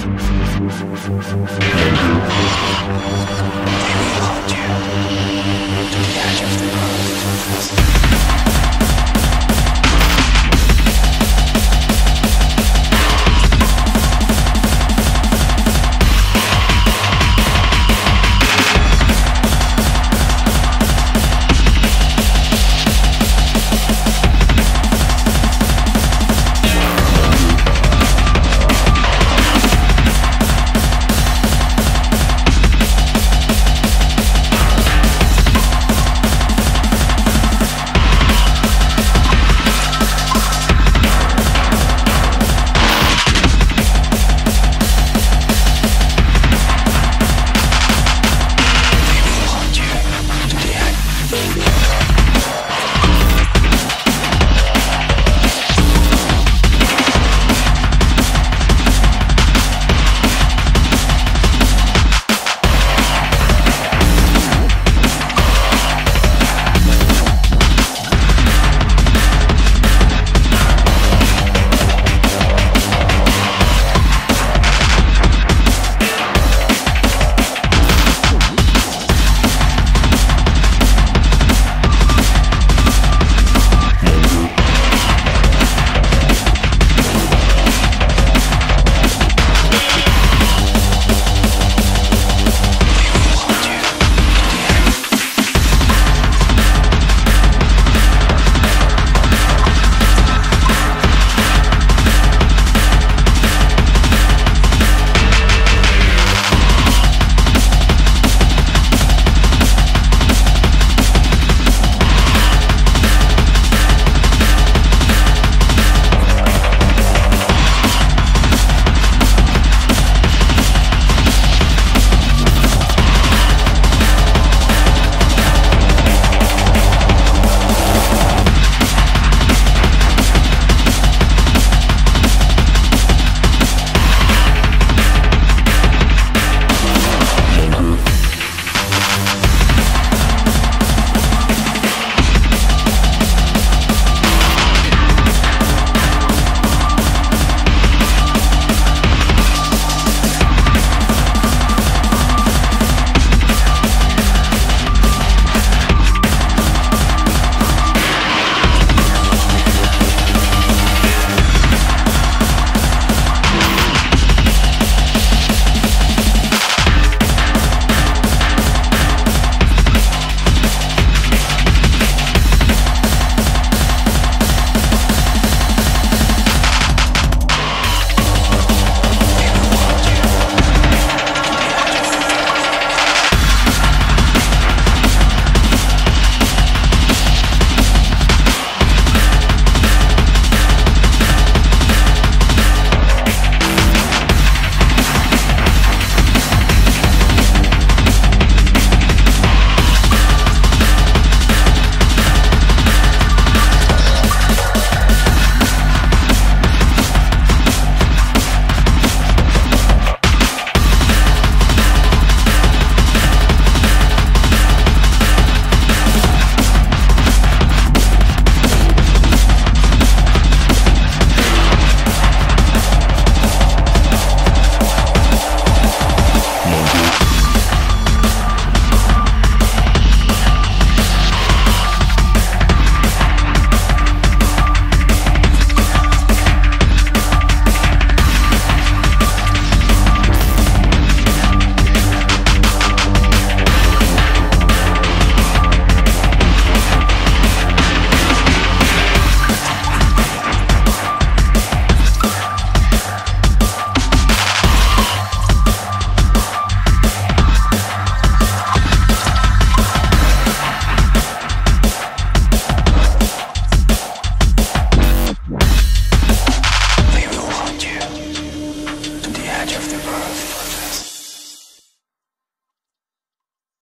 Hold you to the edge of the.